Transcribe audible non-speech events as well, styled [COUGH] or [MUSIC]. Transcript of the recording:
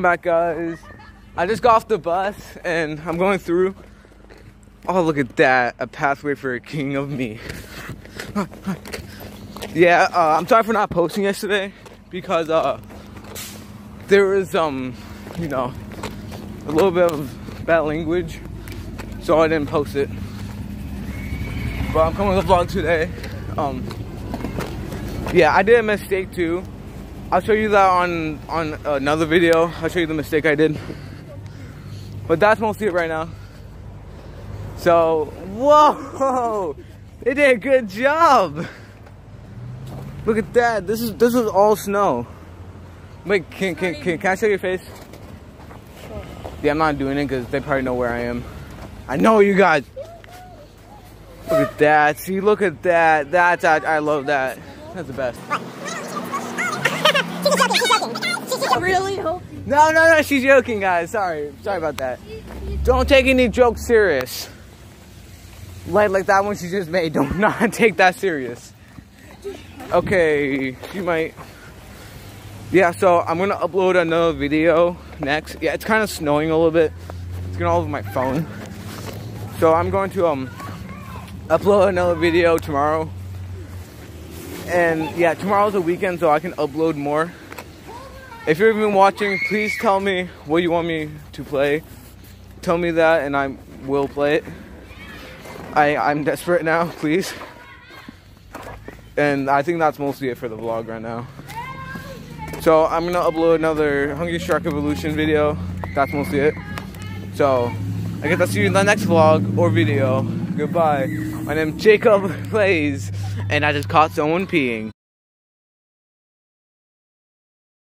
back guys. I just got off the bus and i'm going through. Oh look at that. A pathway for a king of me. Yeah uh, i'm sorry for not posting yesterday because uh there was um you know a little bit of bad language so i didn't post it. But i'm coming with a vlog today. Um yeah i did a mistake too I'll show you that on on another video. I'll show you the mistake I did. But that's mostly it right now. So, whoa! They did a good job. Look at that. This is this is all snow. Wait, can can can, can I show your face? Sure. Yeah, I'm not doing it because they probably know where I am. I know you guys. Look at that. See, look at that. That's I, I love that. That's the best. Really [LAUGHS] hope. No, no, no, she's joking, guys. Sorry, sorry about that. Don't take any jokes serious. Like, like that one she just made. Do not [LAUGHS] not take that serious. Okay, she might. Yeah, so I'm gonna upload another video next. Yeah, it's kind of snowing a little bit. It's getting all over my phone. So I'm going to um upload another video tomorrow. And yeah, tomorrow's a weekend, so I can upload more. If you're even watching, please tell me what you want me to play. Tell me that and I will play it. I, I'm desperate now, please. And I think that's mostly it for the vlog right now. So I'm gonna upload another Hungry Shark Evolution video. That's mostly it. So I guess I'll see you in the next vlog or video. Goodbye. My name's Jacob Plays, and I just caught someone peeing.